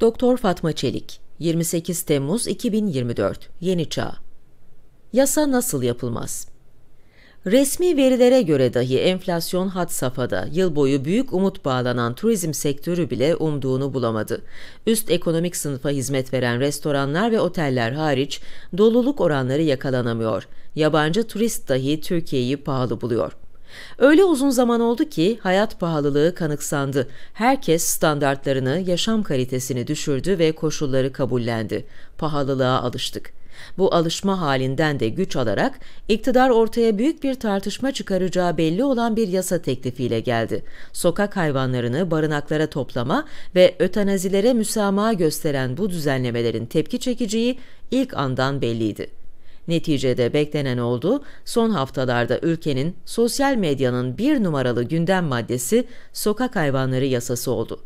Doktor Fatma Çelik 28 Temmuz 2024 Yeni Çağ Yasa nasıl yapılmaz? Resmi verilere göre dahi enflasyon had safhada, yıl boyu büyük umut bağlanan turizm sektörü bile umduğunu bulamadı. Üst ekonomik sınıfa hizmet veren restoranlar ve oteller hariç doluluk oranları yakalanamıyor. Yabancı turist dahi Türkiye'yi pahalı buluyor. Öyle uzun zaman oldu ki hayat pahalılığı kanıksandı. Herkes standartlarını, yaşam kalitesini düşürdü ve koşulları kabullendi. Pahalılığa alıştık. Bu alışma halinden de güç alarak iktidar ortaya büyük bir tartışma çıkaracağı belli olan bir yasa teklifiyle geldi. Sokak hayvanlarını barınaklara toplama ve ötenazilere müsamaha gösteren bu düzenlemelerin tepki çekeceği ilk andan belliydi. Neticede beklenen oldu, son haftalarda ülkenin sosyal medyanın bir numaralı gündem maddesi sokak hayvanları yasası oldu.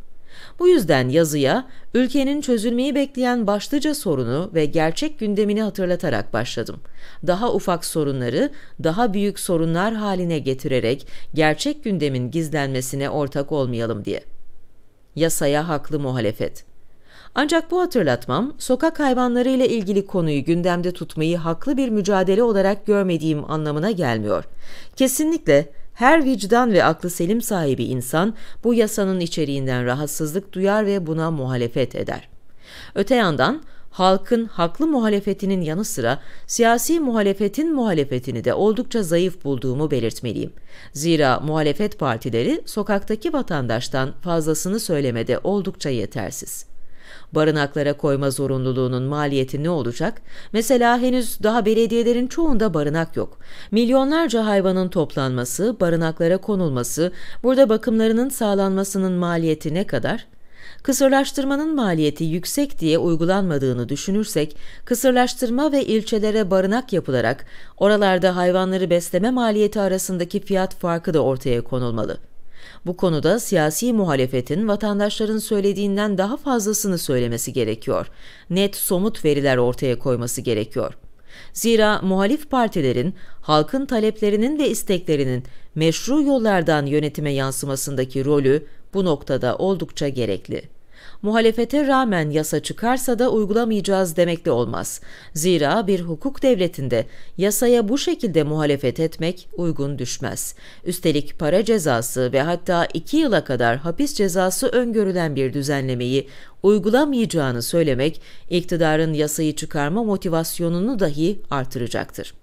Bu yüzden yazıya ülkenin çözülmeyi bekleyen başlıca sorunu ve gerçek gündemini hatırlatarak başladım. Daha ufak sorunları daha büyük sorunlar haline getirerek gerçek gündemin gizlenmesine ortak olmayalım diye. Yasaya haklı muhalefet. Ancak bu hatırlatmam, sokak hayvanları ile ilgili konuyu gündemde tutmayı haklı bir mücadele olarak görmediğim anlamına gelmiyor. Kesinlikle her vicdan ve aklı selim sahibi insan bu yasanın içeriğinden rahatsızlık duyar ve buna muhalefet eder. Öte yandan halkın haklı muhalefetinin yanı sıra siyasi muhalefetin muhalefetini de oldukça zayıf bulduğumu belirtmeliyim. Zira muhalefet partileri sokaktaki vatandaştan fazlasını söylemede oldukça yetersiz. Barınaklara koyma zorunluluğunun maliyeti ne olacak? Mesela henüz daha belediyelerin çoğunda barınak yok. Milyonlarca hayvanın toplanması, barınaklara konulması, burada bakımlarının sağlanmasının maliyeti ne kadar? Kısırlaştırmanın maliyeti yüksek diye uygulanmadığını düşünürsek, kısırlaştırma ve ilçelere barınak yapılarak oralarda hayvanları besleme maliyeti arasındaki fiyat farkı da ortaya konulmalı. Bu konuda siyasi muhalefetin vatandaşların söylediğinden daha fazlasını söylemesi gerekiyor. Net somut veriler ortaya koyması gerekiyor. Zira muhalif partilerin halkın taleplerinin ve isteklerinin meşru yollardan yönetime yansımasındaki rolü bu noktada oldukça gerekli muhalefete rağmen yasa çıkarsa da uygulamayacağız demekle olmaz. Zira bir hukuk devletinde yasaya bu şekilde muhalefet etmek uygun düşmez. Üstelik para cezası ve hatta iki yıla kadar hapis cezası öngörülen bir düzenlemeyi uygulamayacağını söylemek iktidarın yasayı çıkarma motivasyonunu dahi artıracaktır.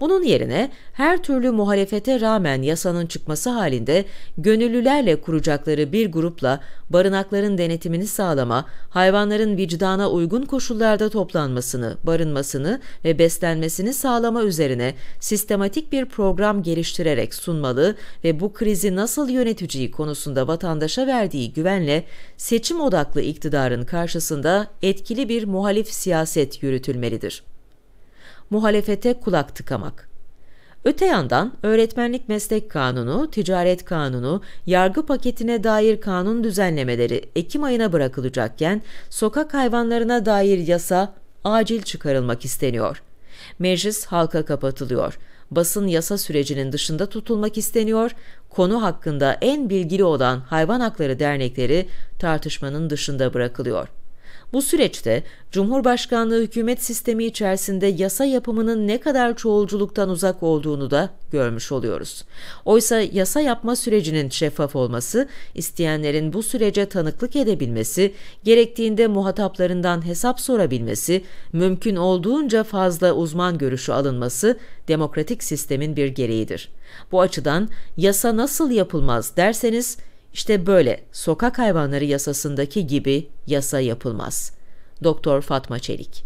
Bunun yerine her türlü muhalefete rağmen yasanın çıkması halinde gönüllülerle kuracakları bir grupla barınakların denetimini sağlama, hayvanların vicdana uygun koşullarda toplanmasını, barınmasını ve beslenmesini sağlama üzerine sistematik bir program geliştirerek sunmalı ve bu krizi nasıl yöneteceği konusunda vatandaşa verdiği güvenle seçim odaklı iktidarın karşısında etkili bir muhalif siyaset yürütülmelidir muhalefete kulak tıkamak. Öte yandan öğretmenlik meslek kanunu, ticaret kanunu, yargı paketine dair kanun düzenlemeleri Ekim ayına bırakılacakken sokak hayvanlarına dair yasa acil çıkarılmak isteniyor. Meclis halka kapatılıyor. Basın yasa sürecinin dışında tutulmak isteniyor. Konu hakkında en bilgili olan hayvan hakları dernekleri tartışmanın dışında bırakılıyor. Bu süreçte Cumhurbaşkanlığı hükümet sistemi içerisinde yasa yapımının ne kadar çoğulculuktan uzak olduğunu da görmüş oluyoruz. Oysa yasa yapma sürecinin şeffaf olması, isteyenlerin bu sürece tanıklık edebilmesi, gerektiğinde muhataplarından hesap sorabilmesi, mümkün olduğunca fazla uzman görüşü alınması demokratik sistemin bir gereğidir. Bu açıdan yasa nasıl yapılmaz derseniz işte böyle sokak hayvanları yasasındaki gibi yasa yapılmaz. Doktor Fatma Çelik